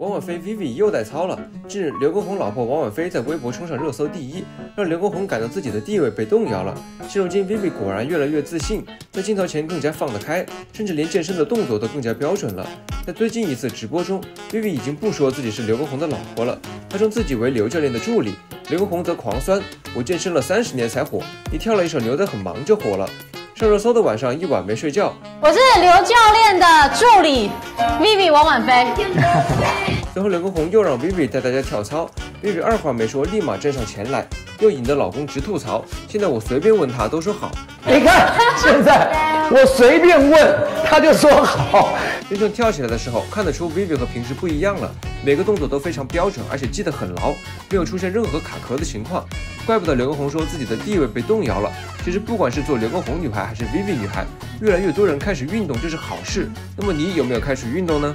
王婉菲 Vivi 又带操了。近日，刘畊宏老婆王婉菲在微博冲上热搜第一，让刘畊宏感到自己的地位被动摇了。现如今，Vivi 果然越来越自信，在镜头前更加放得开，甚至连健身的动作都更加标准了。在最近一次直播中，Vivi 已经不说自己是刘畊宏的老婆了，她称自己为刘教练的助理。刘畊宏则狂酸：“我健身了三十年才火，你跳了一首牛仔很忙就火了。”上热搜的晚上，一晚没睡觉。我是刘教练的助理，Vivi 王婉菲。最后，刘畊宏又让 Vivi 带大家跳操，Vivi 二话没说，立马站上前来，又引得老公直吐槽。现在我随便问他都说好。你看，现在我随便问他就说好。真正跳起来的时候，看得出 Vivi 和平时不一样了，每个动作都非常标准，而且记得很牢，没有出现任何卡壳的情况。怪不得刘畊宏说自己的地位被动摇了。其实，不管是做刘畊宏女孩还是 Vivi 女孩，越来越多人开始运动，就是好事。那么你有没有开始运动呢？